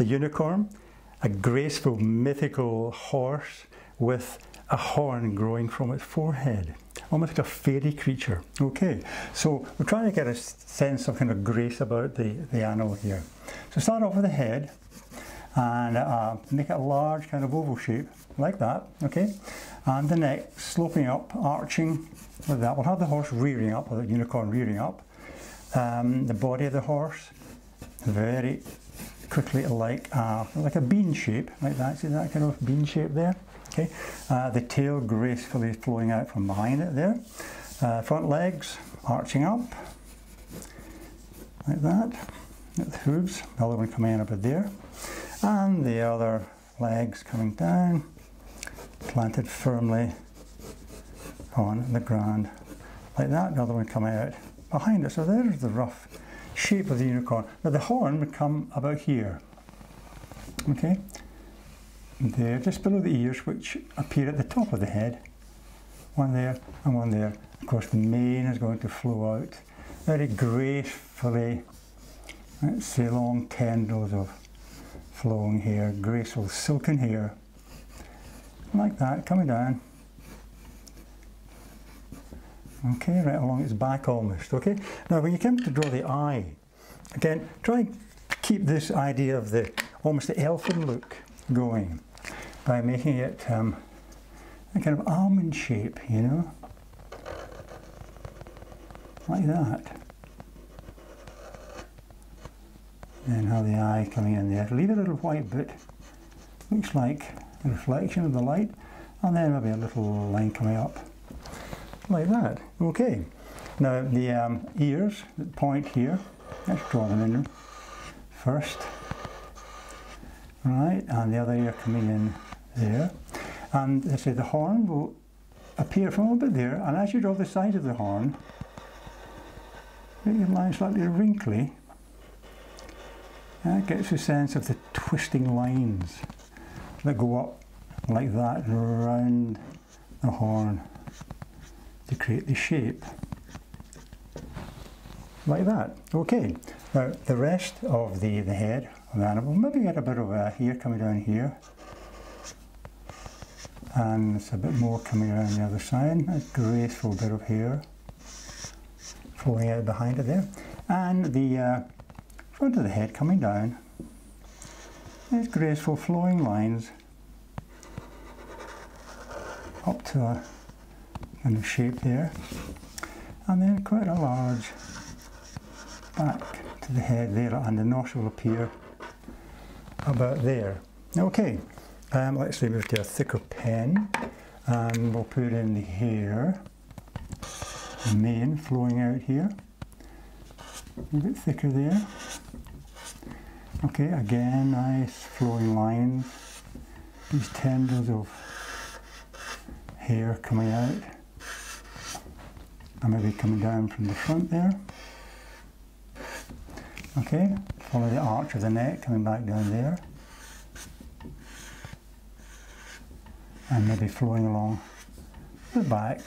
the unicorn, a graceful mythical horse with a horn growing from its forehead, almost like a fairy creature. Okay, so we're trying to get a sense of kind of grace about the, the animal here. So start off with the head and uh, make it a large kind of oval shape like that, okay? And the neck sloping up, arching like that. We'll have the horse rearing up, or the unicorn rearing up. Um, the body of the horse, very quickly like uh, like a bean shape, like that. See that kind of bean shape there? Okay. Uh, the tail gracefully flowing out from behind it there. Uh, front legs arching up, like that. The hooves, the other one coming in about there. And the other legs coming down, planted firmly on the ground, like that. The other one coming out behind it. So there's the rough shape of the unicorn. Now the horn would come about here. Okay, there, just below the ears, which appear at the top of the head. One there and one there. Of course, the mane is going to flow out very gracefully. Let's see long tendrils of flowing hair, graceful silken hair, like that, coming down. Okay, right along its back almost, okay? Now when you come to draw the eye, again, try and keep this idea of the almost the elfin look going by making it um, a kind of almond shape, you know? Like that. And have the eye coming in there. Leave a little white bit, looks like a reflection of the light, and then maybe a little line coming up like that. Okay. Now the um, ears that point here, let's draw them in first. Right, and the other ear coming in there. And they say the horn will appear from a bit there, and as you draw the sides of the horn, make it line slightly wrinkly. That gets a sense of the twisting lines that go up like that around the horn to create the shape. Like that. Okay. Now the rest of the, the head of the animal, maybe get a bit of a hair coming down here. And it's a bit more coming around the other side. A graceful bit of hair flowing out behind it there. And the uh, front of the head coming down. There's graceful flowing lines up to a kind of shape there. And then quite a large back to the head there and the nostril will appear about there. Okay, um, let's move to a thicker pen and we'll put in the hair, the mane flowing out here, a bit thicker there. Okay, again, nice flowing lines, these tendrils of hair coming out and maybe coming down from the front there. Okay, follow the arch of the neck coming back down there. And maybe flowing along the back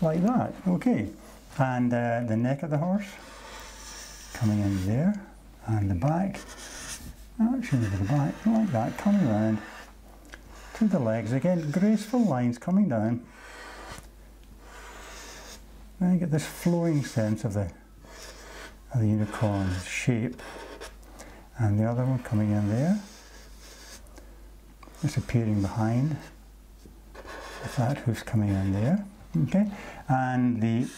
like that. Okay, and uh, the neck of the horse coming in there and the back, actually the back like that, coming around to the legs. Again, graceful lines coming down and you get this flowing sense of the, of the unicorn's shape. And the other one coming in there. Just appearing behind. With that hoof coming in there. Okay. And the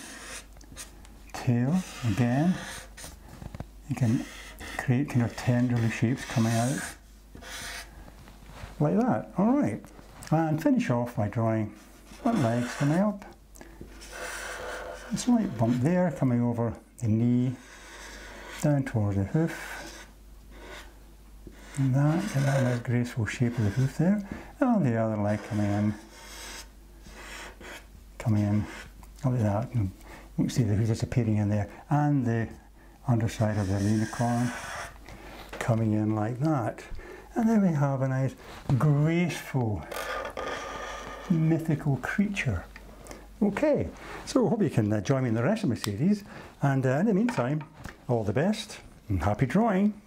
tail again. You can create kind of tenderly shapes coming out. Like that. Alright. And finish off by drawing one legs coming up a slight bump there coming over the knee down towards the hoof. And that, get that nice graceful shape of the hoof there. And the other leg coming in. Coming in like that. And you can see the hoof disappearing in there. And the underside of the unicorn coming in like that. And then we have a nice graceful mythical creature Okay, so I hope you can uh, join me in the rest of my series. And uh, in the meantime, all the best and happy drawing.